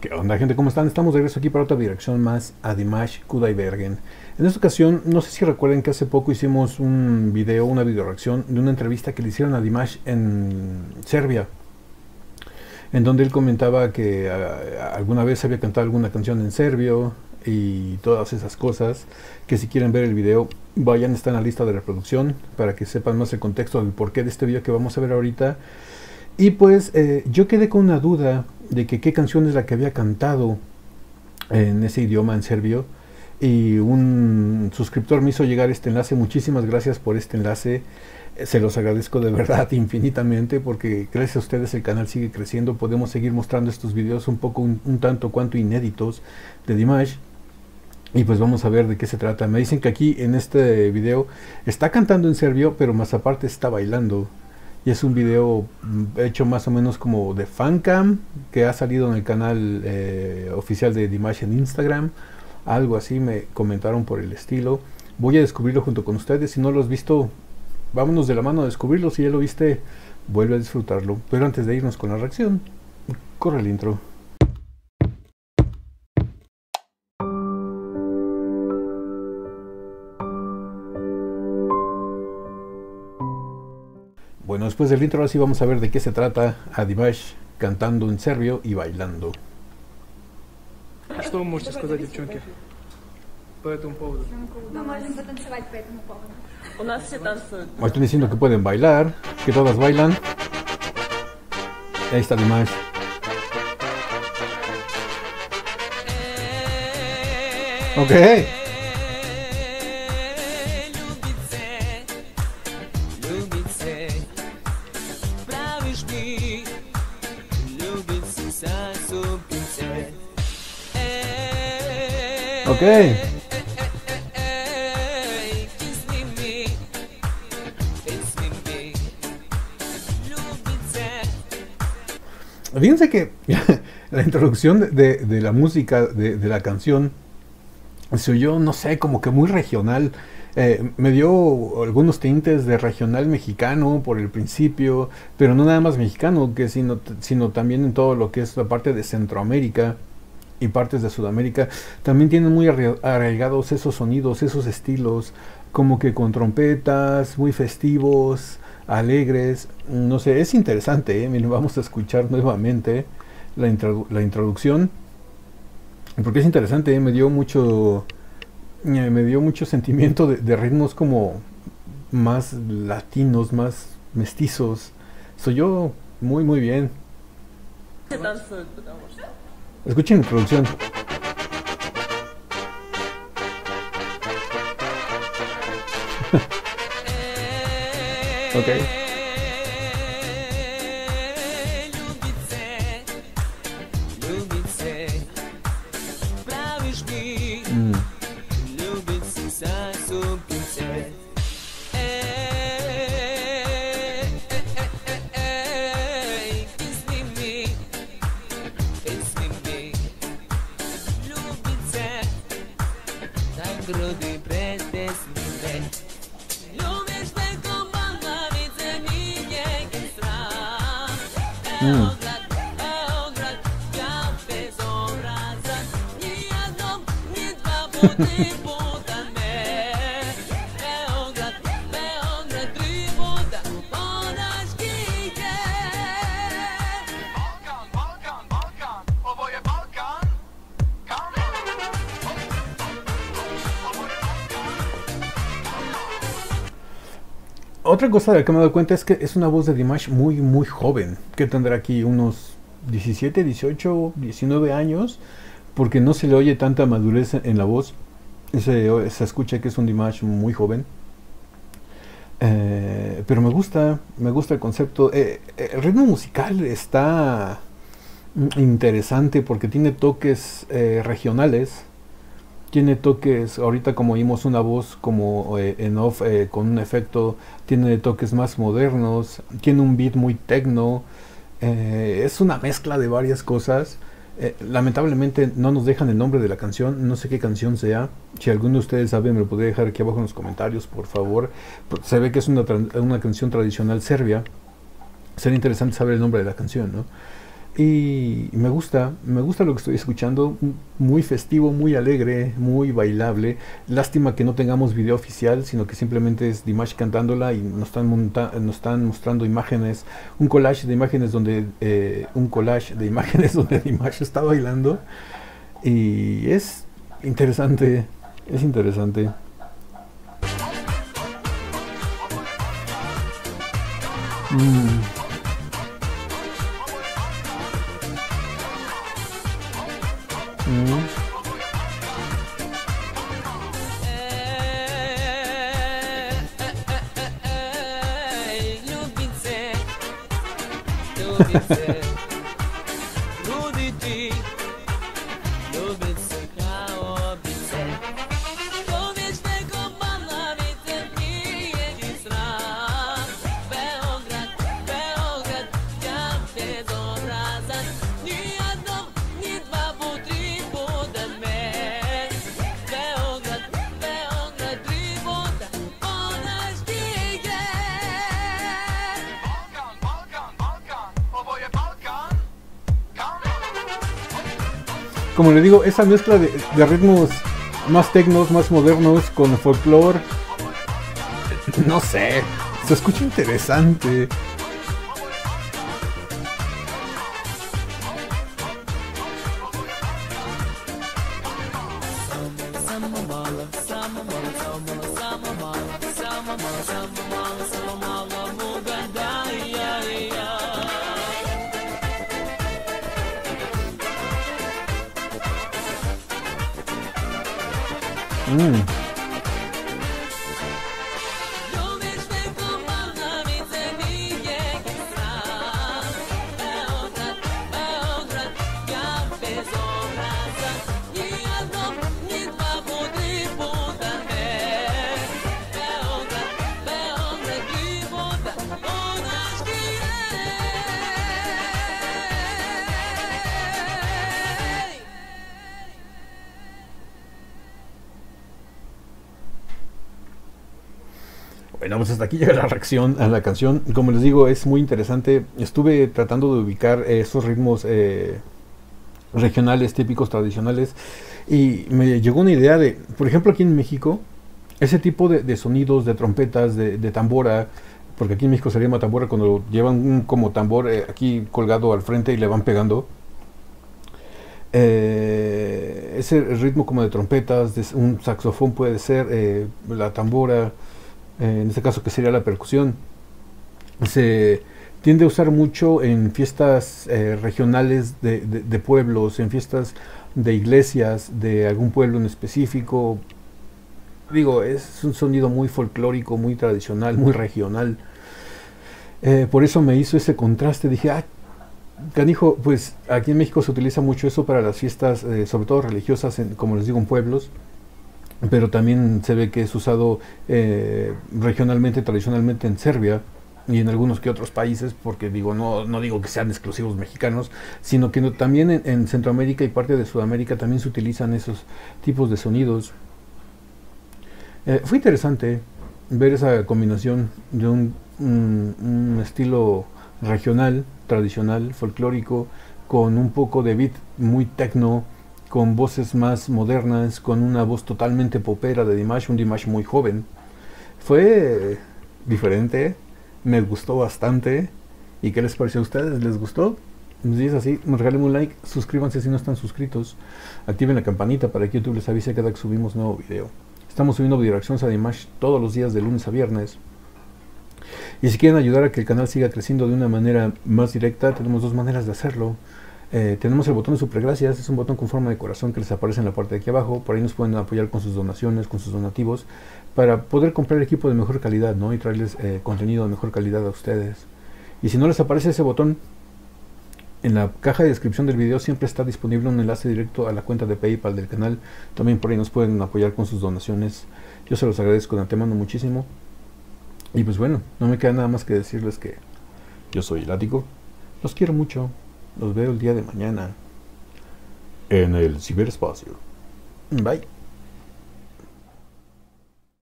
¿Qué onda gente? ¿Cómo están? Estamos de regreso aquí para otra dirección más a Dimash Kudaibergen. En esta ocasión, no sé si recuerden que hace poco hicimos un video, una video reacción de una entrevista que le hicieron a Dimash en Serbia. En donde él comentaba que ah, alguna vez había cantado alguna canción en serbio y todas esas cosas. Que si quieren ver el video, vayan, está en la lista de reproducción para que sepan más el contexto del porqué de este video que vamos a ver ahorita. Y pues eh, yo quedé con una duda de que qué canción es la que había cantado en ese idioma en serbio. Y un suscriptor me hizo llegar este enlace. Muchísimas gracias por este enlace. Eh, se los agradezco de verdad infinitamente porque gracias a ustedes el canal sigue creciendo. Podemos seguir mostrando estos videos un poco, un, un tanto cuanto inéditos de Dimash. Y pues vamos a ver de qué se trata. Me dicen que aquí en este video está cantando en serbio, pero más aparte está bailando. Y es un video mm, hecho más o menos como de fancam, que ha salido en el canal eh, oficial de Dimash en Instagram. Algo así me comentaron por el estilo. Voy a descubrirlo junto con ustedes. Si no lo has visto, vámonos de la mano a descubrirlo. Si ya lo viste, vuelve a disfrutarlo. Pero antes de irnos con la reacción, corre el intro. después del intro, ahora sí vamos a ver de qué se trata a Dimash cantando en serbio y bailando. Что вы можете сказать, девчонки, по этому поводу? Мы можем потанцевать по этому поводу. У нас все танцуют. Me están diciendo que pueden bailar, que todas bailan. Ahí está Dimash. Ok. Ok. Fíjense que la introducción de, la música de, de la canción se oyó, no sé, como que muy regional. Eh, me dio algunos tintes de regional mexicano por el principio, pero no nada más mexicano, que sino, sino también en todo lo que es la parte de Centroamérica y partes de Sudamérica. También tienen muy arra- arraigados esos sonidos, esos estilos, como que con trompetas, muy festivos, alegres. No sé, es interesante, ¿eh? Vamos a escuchar nuevamente la, la introducción. Porque es interesante, ¿eh? me dio mucho eh, me dio mucho sentimiento de, de ritmos como más latinos, más mestizos. Soy yo muy muy bien. Escuchen mi producción. ok. Mm. mm. Mm. Otra cosa de la que me he dado cuenta es que es una voz de Dimash muy, muy joven, que tendrá aquí unos 17, 18, 19 años, porque no se le oye tanta madurez en la voz. Se, se escucha que es un Dimash muy joven. Eh, pero me gusta, me gusta el concepto. Eh, el ritmo musical está mm, interesante porque tiene toques eh, regionales tiene toques, ahorita como oímos una voz como eh, en off eh, con un efecto, tiene toques más modernos, tiene un beat muy tecno, eh, es una mezcla de varias cosas. Eh, lamentablemente no nos dejan el nombre de la canción, no sé qué canción sea. Si alguno de ustedes sabe, me lo podría dejar aquí abajo en los comentarios, por favor. Pues, Se ve que es una, una canción tradicional serbia. Sería interesante saber el nombre de la canción, ¿no? Y me gusta, me gusta lo que estoy escuchando, muy festivo, muy alegre, muy bailable. Lástima que no tengamos video oficial, sino que simplemente es Dimash cantándola y nos están, monta- nos están mostrando imágenes, un collage de imágenes donde, eh, un collage de imágenes donde Dimash está bailando. Y es interesante, es interesante. Mm. Mm. Como le digo, esa mezcla de, de ritmos más tecnos, más modernos, con folclore, no sé, se escucha interesante. 嗯。Bueno, pues hasta aquí llega la reacción a la canción. Como les digo, es muy interesante. Estuve tratando de ubicar eh, esos ritmos eh, regionales, típicos, tradicionales. Y me llegó una idea de, por ejemplo, aquí en México, ese tipo de, sonidos, de trompetas, de, tambora, porque aquí en México se llama tambora cuando llevan un como tambor eh, aquí colgado al frente y le van pegando. Ese ritmo como de trompetas, un saxofón puede ser, la tambora, eh, en este caso que sería la percusión, se tiende a usar mucho en fiestas eh, regionales de, de- pueblos, en fiestas de iglesias, de algún pueblo en específico. Digo, es un sonido muy folclórico, muy tradicional, muy regional. Eh, por eso me hizo ese contraste. Dije, ah, canijo, pues aquí en México se utiliza mucho eso para las fiestas, sobre todo religiosas, como les digo, en pueblos pero también se ve que es usado eh, regionalmente, tradicionalmente en Serbia y en algunos que otros países, porque digo, no, no digo que sean exclusivos mexicanos, sino que también en, en Centroamérica y parte de Sudamérica también se utilizan esos tipos de sonidos. Eh, fue interesante ver esa combinación de un, un- un estilo regional, tradicional, folclórico, con un poco de beat muy tecno, con voces más modernas, con una voz totalmente popera de Dimash, un Dimash muy joven. Fue diferente, me gustó bastante. ¿Y qué les pareció a ustedes? ¿Les gustó? Si es así, regálenme un like, suscríbanse si no están suscritos, activen la campanita para que YouTube les avise cada que subimos nuevo video. Estamos subiendo video reacciones a Dimash todos los días de lunes a viernes. Y si quieren ayudar a que el canal siga creciendo de una manera más directa, tenemos dos maneras de hacerlo. Eh, tenemos el botón de supergracias, es un botón con forma de corazón que les aparece en la parte de aquí abajo. Por ahí nos pueden apoyar con sus donaciones, con sus donativos, para poder comprar equipo de mejor calidad ¿no? y traerles eh, contenido de mejor calidad a ustedes. Y si no les aparece ese botón, en la caja de descripción del video siempre está disponible un enlace directo a la cuenta de PayPal del canal. También por ahí nos pueden apoyar con sus donaciones. Yo se los agradezco de antemano muchísimo. Y pues bueno, no me queda nada más que decirles que yo soy el ático. Los quiero mucho. Los veo el día de mañana en el ciberespacio. Bye.